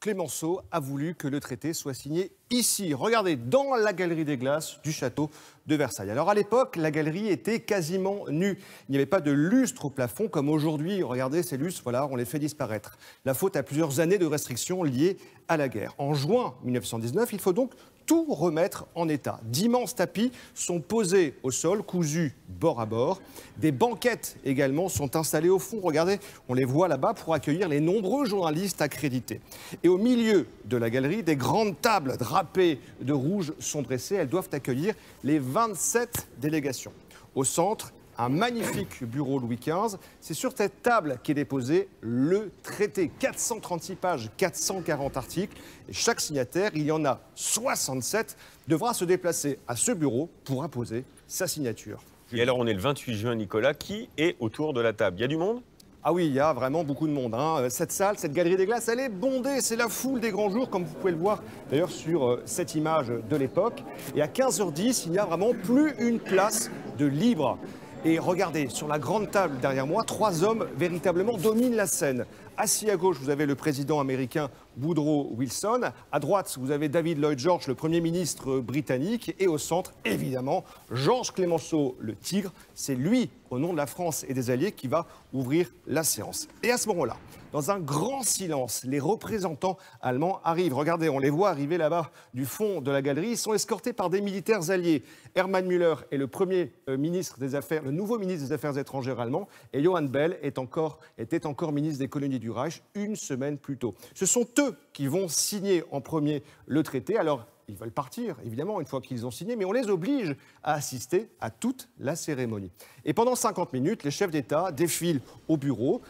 Clémenceau a voulu que le traité soit signé ici. Regardez, dans la galerie des glaces du château de Versailles. Alors à l'époque, la galerie était quasiment nue. Il n'y avait pas de lustre au plafond comme aujourd'hui. Regardez ces lustres, voilà, on les fait disparaître. La faute à plusieurs années de restrictions liées à la guerre. En juin 1919, il faut donc tout remettre en état. D'immenses tapis sont posés au sol, cousus bord à bord. Des banquettes également sont installées au fond. Regardez, on les voit là-bas pour accueillir les nombreux journalistes accrédités. Et au milieu de la galerie, des grandes tables drapées de rouge sont dressées. Elles doivent accueillir les 27 délégations. Au centre, un magnifique bureau Louis XV. C'est sur cette table qu'est déposé le traité. 436 pages, 440 articles. Et chaque signataire, il y en a 67, devra se déplacer à ce bureau pour imposer sa signature. Et alors, on est le 28 juin, Nicolas. Qui est autour de la table? Il y a du monde? Ah oui, il y a vraiment beaucoup de monde. Hein. Cette salle, cette galerie des glaces, elle est bondée. C'est la foule des grands jours, comme vous pouvez le voir d'ailleurs sur euh, cette image de l'époque. Et à 15h10, il n'y a vraiment plus une place de libre. Et regardez, sur la grande table derrière moi, trois hommes véritablement dominent la scène. Assis à gauche, vous avez le président américain Woodrow Wilson. À droite, vous avez David Lloyd George, le Premier ministre britannique. Et au centre, évidemment, Georges Clemenceau, le tigre. C'est lui, au nom de la France et des Alliés, qui va ouvrir la séance. Et à ce moment-là, dans un grand silence, les représentants allemands arrivent. Regardez, on les voit arriver là-bas du fond de la galerie. Ils sont escortés par des militaires alliés. Hermann Müller est le premier euh, ministre des Affaires, le nouveau ministre des Affaires étrangères allemand. Et Johann Bell est encore, était encore ministre des colonies du Une semaine plus tôt. Ce sont eux qui vont signer en premier le traité. Alors, ils veulent partir, évidemment, une fois qu'ils ont signé, mais on les oblige à assister à toute la cérémonie. Et pendant 50 minutes, les chefs d'État défilent au bureau,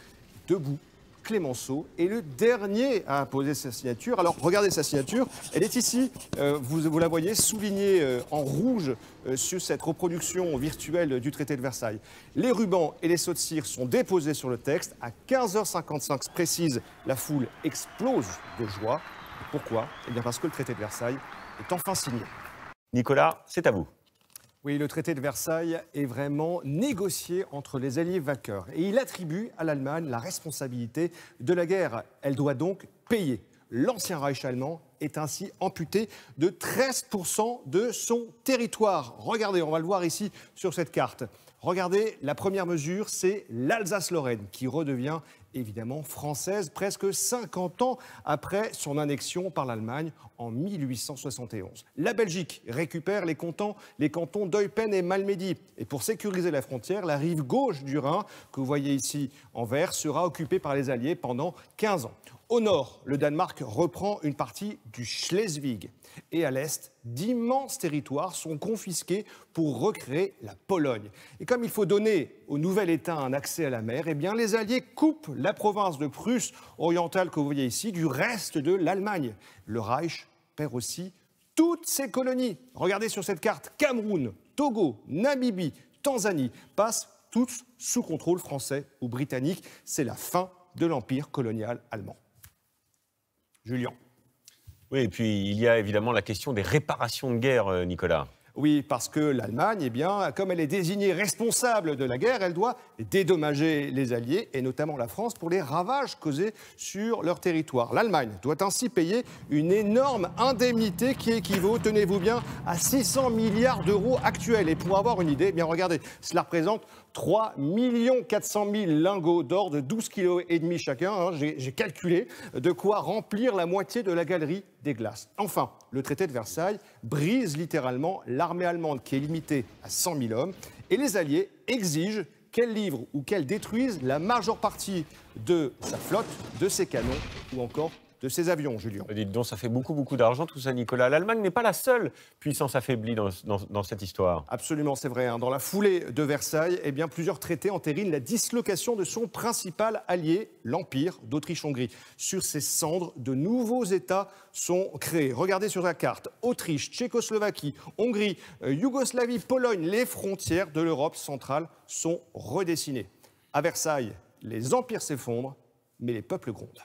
debout, Clémenceau est le dernier à poser sa signature. Alors regardez sa signature, elle est ici, euh, vous, la voyez soulignée euh, en rouge euh, sur cette reproduction virtuelle du traité de Versailles. Les rubans et les sauts de cire sont déposés sur le texte. À 15h55 précise, la foule explose de joie. Pourquoi? Eh bien parce que le traité de Versailles est enfin signé. Nicolas, c'est à vous. Oui, le traité de Versailles est vraiment négocié entre les alliés vainqueurs et il attribue à l'Allemagne la responsabilité de la guerre. Elle doit donc payer. L'ancien Reich allemand est ainsi amputé de 13% de son territoire. Regardez, on va le voir ici sur cette carte. Regardez, la première mesure, c'est l'Alsace-Lorraine qui redevient évidemment française presque 50 ans après son annexion par l'Allemagne en 1871. La Belgique récupère les cantons, d'Eupen et Malmedy. Et pour sécuriser la frontière, la rive gauche du Rhin, que vous voyez ici en vert, sera occupée par les Alliés pendant 15 ans. Au nord, le Danemark reprend une partie du Schleswig. Et à l'est, d'immenses territoires sont confisqués pour recréer la Pologne. Et comme il faut donner au nouvel État un accès à la mer, eh bien les Alliés coupent la province de Prusse orientale que vous voyez ici du reste de l'Allemagne. Le Reich perd aussi toutes ses colonies. Regardez sur cette carte, Cameroun, Togo, Namibie, Tanzanie passent tous sous contrôle français ou britannique. C'est la fin de l'empire colonial allemand. Julien. Oui, et puis il y a évidemment la question des réparations de guerre, euh, Nicolas. Oui, parce que l'Allemagne, eh bien, comme elle est désignée responsable de la guerre, elle doit dédommager les Alliés, et notamment la France, pour les ravages causés sur leur territoire. L'Allemagne doit ainsi payer une énorme indemnité qui équivaut, tenez-vous bien, à 600 milliards d'euros actuels. Et pour avoir une idée, eh bien, regardez, cela représente 3 400 000 lingots d'or de 12 kg et demi chacun. Hein, j'ai calculé de quoi remplir la moitié de la galerie Enfin, le traité de Versailles brise littéralement l'armée allemande qui est limitée à 100 000 hommes et les Alliés exigent qu'elle livre ou qu'elle détruise la majeure partie de sa flotte, de ses canons ou encore de ces avions, Julien. Dites donc, ça fait beaucoup, beaucoup d'argent tout ça, Nicolas. L'Allemagne n'est pas la seule puissance affaiblie dans, cette histoire. Absolument, c'est vrai. Hein. Dans la foulée de Versailles, eh bien, plusieurs traités entérinent la dislocation de son principal allié, l'Empire d'Autriche-Hongrie. Sur ces cendres, de nouveaux États sont créés. Regardez sur la carte, Autriche, Tchécoslovaquie, Hongrie, euh, Yougoslavie, Pologne, les frontières de l'Europe centrale sont redessinées. À Versailles, les empires s'effondrent, mais les peuples grondent.